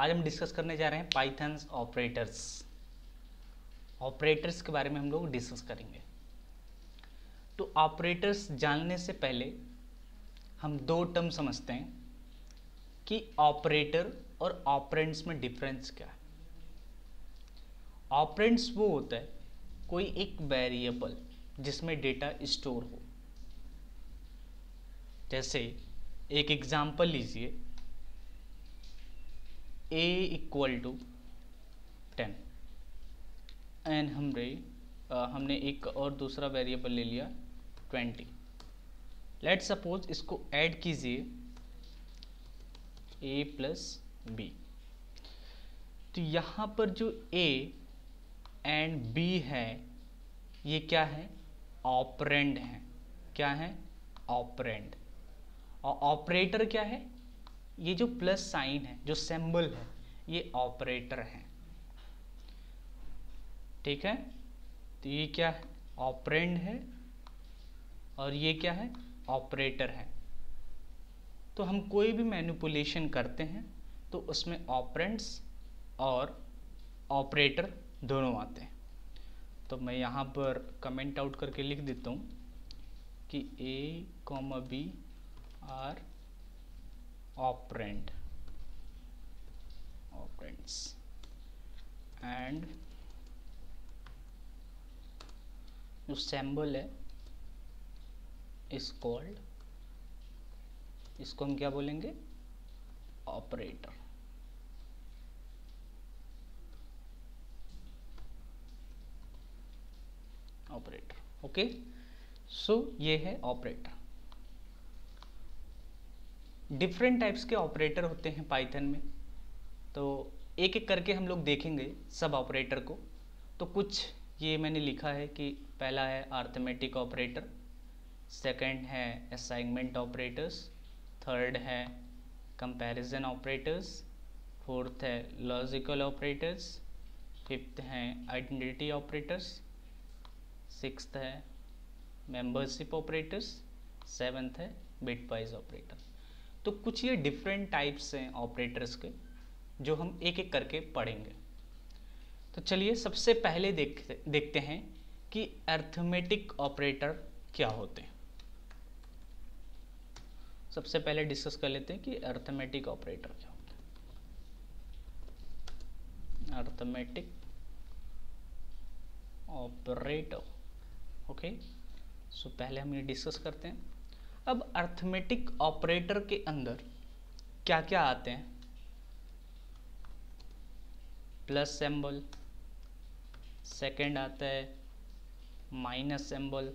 आज हम डिस्कस करने जा रहे हैं पाइथन्स ऑपरेटर्स ऑपरेटर्स के बारे में हम लोग डिस्कस करेंगे। तो ऑपरेटर्स जानने से पहले हम दो टर्म समझते हैं कि ऑपरेटर और ऑपरेंट्स में डिफरेंस क्या है। ऑपरेंट्स वो होता है, कोई एक वेरिएबल जिसमें डेटा स्टोर हो। जैसे एक एग्जांपल लीजिए a equal to ten and हमने हमने एक और दूसरा वेरिएबल ले लिया ट्वेंटी लेट सपोज़ इसको ऐड कीजिए, a प्लस बी तो यहाँ पर जो a एंड b है, ये क्या है? ऑपरेंड है. क्या है? ऑपरेंड और ऑपरेटर क्या है? ये जो प्लस साइन है, जो सिंबल है, ये ऑपरेटर है। ठीक है? तो ये क्या है? ऑपरेंड है और ये क्या है? ऑपरेटर है। तो हम कोई भी मैनिपुलेशन करते हैं तो उसमें ऑपरेंट्स और ऑपरेटर दोनों आते हैं। तो मैं यहाँ पर कमेंट आउट करके लिख देता हूँ कि A comma B are operand, operands. And जो सैम्बल है इज़ कॉल्ड इसको हम क्या बोलेंगे? ऑपरेटर ऑपरेटर ओके सो ये है ऑपरेटर डिफरेंट टाइप्स के ऑपरेटर होते हैं पाइथन में। तो एक एक करके हम लोग देखेंगे सब ऑपरेटर को। तो कुछ ये मैंने लिखा है कि पहला है आर्थमेटिक ऑपरेटर सेकंड है असाइनमेंट ऑपरेटर्स थर्ड है कंपैरिजन ऑपरेटर्स फोर्थ है लॉजिकल ऑपरेटर्स फिफ्थ हैं आइडेंटिटी ऑपरेटर्स सिक्स्थ है मेंबरशिप ऑपरेटर्स सेवन्थ है बिटवाइज ऑपरेटर तो कुछ ये डिफरेंट टाइप्स हैं ऑपरेटर्स के, जो हम एक एक करके पढ़ेंगे। तो चलिए सबसे पहले देखते देखते हैं कि अर्थमेटिक ऑपरेटर क्या होते हैं। सबसे पहले डिस्कस कर लेते हैं कि अर्थमेटिक ऑपरेटर क्या होते हैं। अर्थमेटिक ऑपरेटर ओके सो पहले हम ये डिस्कस करते हैं। अब अर्थमेटिक ऑपरेटर के अंदर क्या क्या आते हैं? प्लस सिंबल सेकंड आता है माइनस सिंबल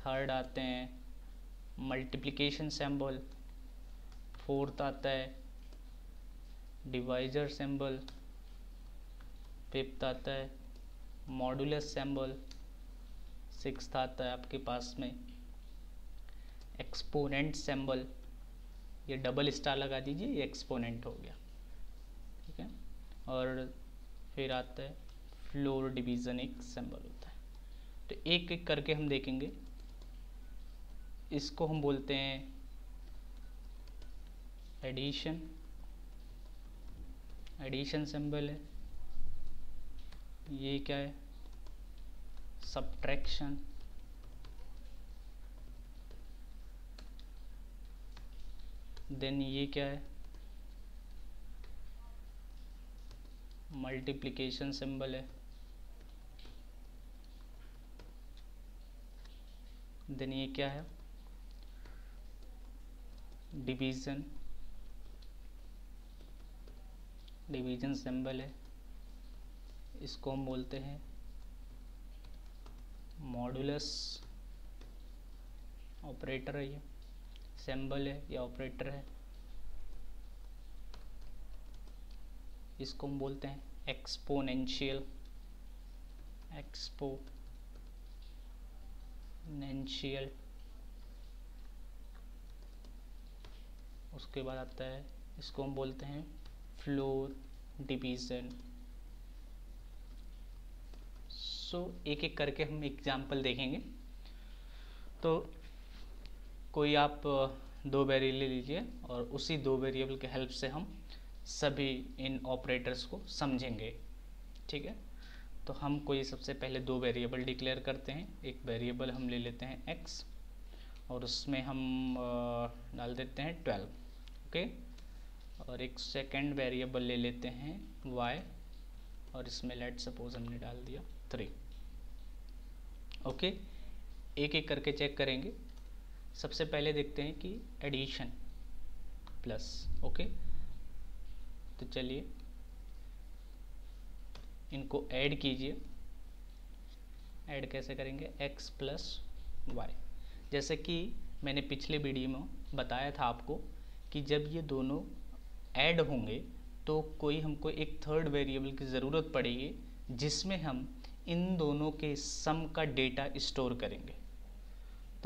थर्ड आते हैं मल्टीप्लिकेशन सिंबल फोर्थ आता है डिवाइजर सिंबल फिफ्थ आता है मॉडुलस सिंबल सिक्स आता है आपके पास में। एक्सपोनेंट सिंबल ये डबल स्टार लगा दीजिए, ये एक्सपोनेंट हो गया। ठीक है? और फिर आता है फ्लोर डिवीज़न एक सिंबल होता है। तो एक एक करके हम देखेंगे। इसको हम बोलते हैं एडिशन एडिशन सिंबल है। ये क्या है? सब्ट्रैक्शन देन ये क्या है? मल्टीप्लिकेशन सिंबल है। देन ये क्या है? डिवीज़न डिवीज़न सिंबल है। इसको हम बोलते हैं मॉडुलस ऑपरेटर है ये। सिंबल है या ऑपरेटर है। इसको हम बोलते हैं एक्सपोनेंशियल एक्सपोनेंशियल उसके बाद आता है, इसको हम बोलते हैं फ्लोर डिवीज़न सो एक एक करके हम एग्ज़ाम्पल देखेंगे। तो कोई आप दो वेरिएबल ले लीजिए और उसी दो वेरिएबल के हेल्प से हम सभी इन ऑपरेटर्स को समझेंगे। ठीक है? तो हम कोई सबसे पहले दो वेरिएबल डिक्लेयर करते हैं। एक वेरिएबल हम ले लेते हैं एक्स और उसमें हम डाल देते हैं ट्वेल्व। ओके? और एक सेकंड वेरिएबल ले लेते हैं वाई और इसमें लेट सपोज़ हमने डाल दिया थ्री। ओके? एक एक करके चेक करेंगे। सबसे पहले देखते हैं कि एडिशन प्लस ओके तो चलिए, इनको ऐड कीजिए। ऐड कैसे करेंगे? X प्लस वाई जैसे कि मैंने पिछले वीडियो में बताया था आपको कि जब ये दोनों ऐड होंगे तो कोई हमको एक थर्ड वेरिएबल की ज़रूरत पड़ेगी, जिसमें हम इन दोनों के सम का डेटा स्टोर करेंगे।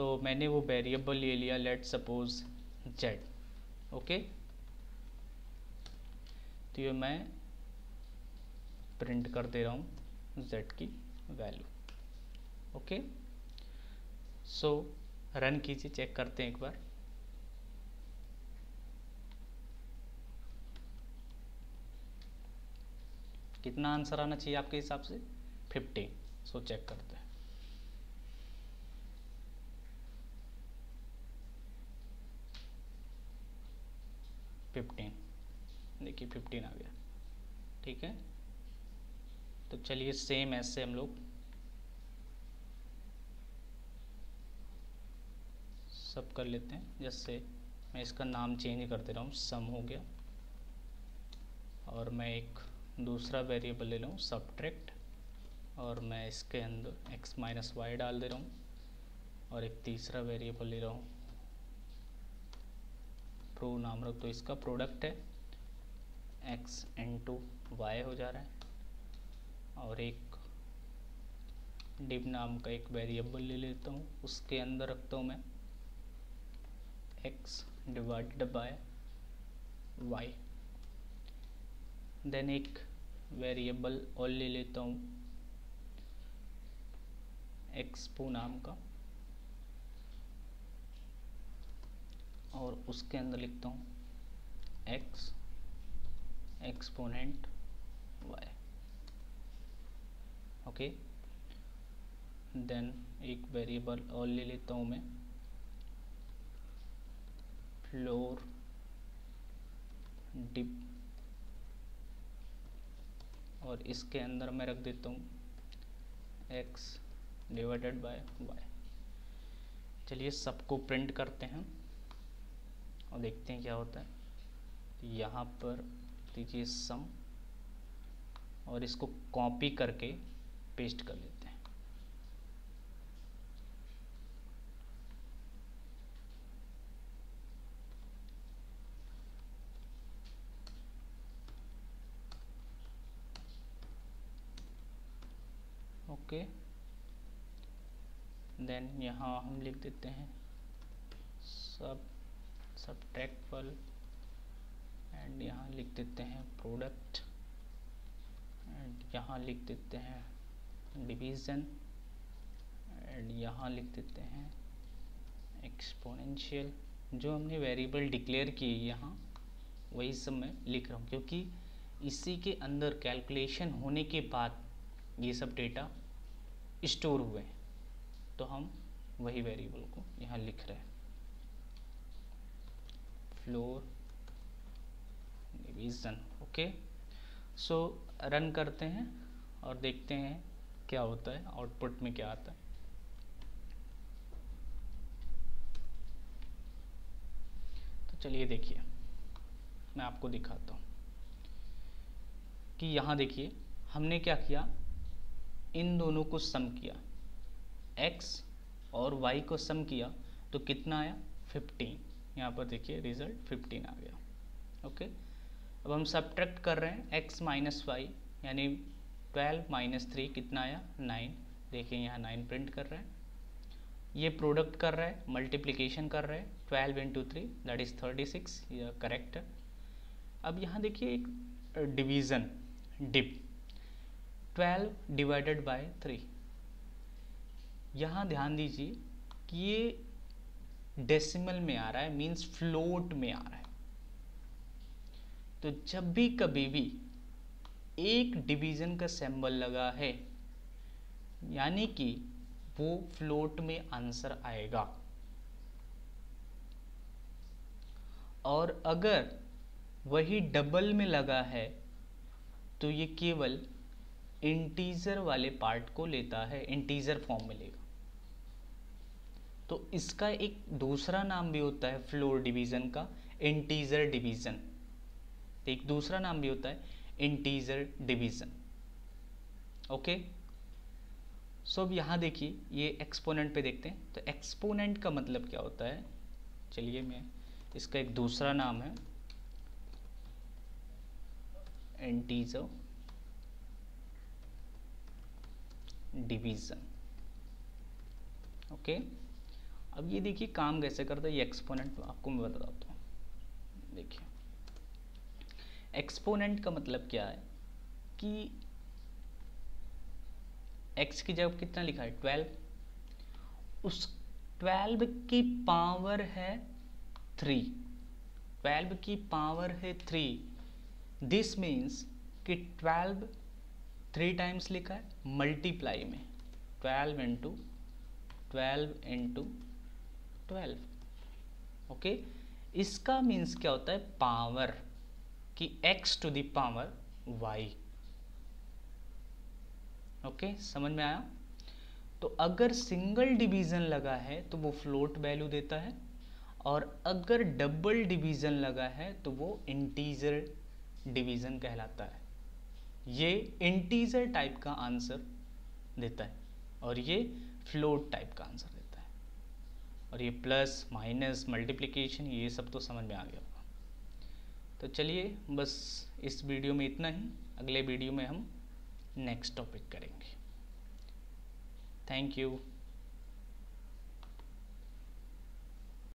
तो मैंने वो वेरिएबल ले लिया लेट सपोज़ जेड ओके तो ये मैं प्रिंट कर दे रहा हूँ जेड की वैल्यू ओके सो रन कीजिए चेक करते हैं एक बार। कितना आंसर आना चाहिए आपके हिसाब से? फिफ्टी सो चेक करते हैं। फिफ्टीन देखिए फिफ्टीन आ गया। ठीक है? तो चलिए सेम ऐसे हम लोग सब कर लेते हैं। जैसे मैं इसका नाम चेंज कर दे रहा हूँ सम हो गया। और मैं एक दूसरा वेरिएबल ले हूँ सब्ट्रैक्ट और मैं इसके अंदर x माइनस वाई डाल दे रहा हूँ। और एक तीसरा वेरिएबल ले रहा हूँ। प्रो नाम रख तो इसका प्रोडक्ट है x टू वाई हो जा रहा है। और एक डिव नाम का एक वेरिएबल ले लेता हूँ, उसके अंदर रखता हूँ मैं x divided by y then एक वेरिएबल और ले लेता हूँ एक्सपो नाम का। और उसके अंदर लिखता हूँ x exponent y. Okay then एक वेरिएबल और ले लेता हूँ मैं. फ्लोर डिप और इसके अंदर मैं रख देता हूँ x डिवाइडेड बाय y. चलिए सबको प्रिंट करते हैं. और देखते हैं क्या होता है। यहाँ पर दीजिए सम और इसको कॉपी करके पेस्ट कर लेते हैं। ओके। देन यहाँ हम लिख देते हैं सब सब्ट्रैक्टफल एंड यहाँ लिख देते हैं प्रोडक्ट एंड यहाँ लिख देते हैं डिवीज़न एंड यहाँ लिख देते हैं एक्सपोनेंशियल जो हमने वेरिएबल डिक्लेयर किए यहाँ, वही सब मैं लिख रहा हूँ, क्योंकि इसी के अंदर कैलकुलेशन होने के बाद ये सब डेटा स्टोर हुए तो हम वही वेरिएबल को यहाँ लिख रहे हैं। Floor division okay so run करते हैं और देखते हैं क्या होता है आउटपुट में क्या आता है। तो चलिए देखिए, मैं आपको दिखाता हूँ कि यहाँ देखिए, हमने क्या किया? इन दोनों को सम किया। X और y को सम किया तो कितना आया? 15 यहाँ पर देखिए रिज़ल्ट 15 आ गया। ओके अब हम सब्ट्रैक्ट कर रहे हैं, x माइनस वाई यानी 12 माइनस थ्री कितना आया? 9 देखिए यहाँ 9 प्रिंट कर रहे हैं। ये प्रोडक्ट कर रहा है मल्टीप्लिकेशन कर रहा है 12 इंटू थ्री दैट इज़ 36 ये करेक्ट है। अब यहाँ देखिए एक डिवीज़न डिप 12 डिवाइडेड बाय 3 यहाँ ध्यान दीजिए कि ये डेसिमल में आ रहा है मींस फ्लोट में आ रहा है। तो जब भी कभी भी एक डिवीज़न का सिंबल लगा है, यानी कि वो फ्लोट में आंसर आएगा। और अगर वही डबल में लगा है तो ये केवल इंटीजर वाले पार्ट को लेता है इंटीजर फॉर्म में लेगा। तो इसका एक दूसरा नाम भी होता है फ्लोर डिवीज़न का, इंटीजर डिवीज़न। एक दूसरा नाम भी होता है इंटीजर डिवीज़न। ओके? सो अब यहाँ देखिए, ये एक्सपोनेंट पे देखते हैं। तो एक्सपोनेंट का मतलब क्या होता है? चलिए मैं इसका एक दूसरा नाम है। Integer division. ओके? अब ये देखिए काम कैसे करता है, ये एक्सपोनेंट आपको मैं बताता हूँ। देखिए। एक्सपोनेंट का मतलब क्या है? कि एक्स की जगह कितना लिखा है? ट्वेल्व उस ट्वेल्व की पावर है थ्री ट्वेल्व की पावर है थ्री दिस मीन्स कि ट्वेल्व थ्री टाइम्स लिखा है मल्टीप्लाई में। Twelve into twelve into twelve okay इसका मीन्स क्या होता है? पावर कि x to the power y. Okay समझ में आया? तो अगर सिंगल डिवीज़न लगा है तो वो फ्लोट वैल्यू देता है और अगर डबल डिवीज़न लगा है तो वो इंटीजर डिवीज़न कहलाता है। ये इंटीजर टाइप का आंसर देता है और ये फ्लोट टाइप का आंसर देता है। और ये प्लस माइनस मल्टीप्लिकेशन ये सब तो समझ में आ गया होगा। तो चलिए, बस इस वीडियो में इतना ही। अगले वीडियो में हम नेक्स्ट टॉपिक करेंगे। Thank you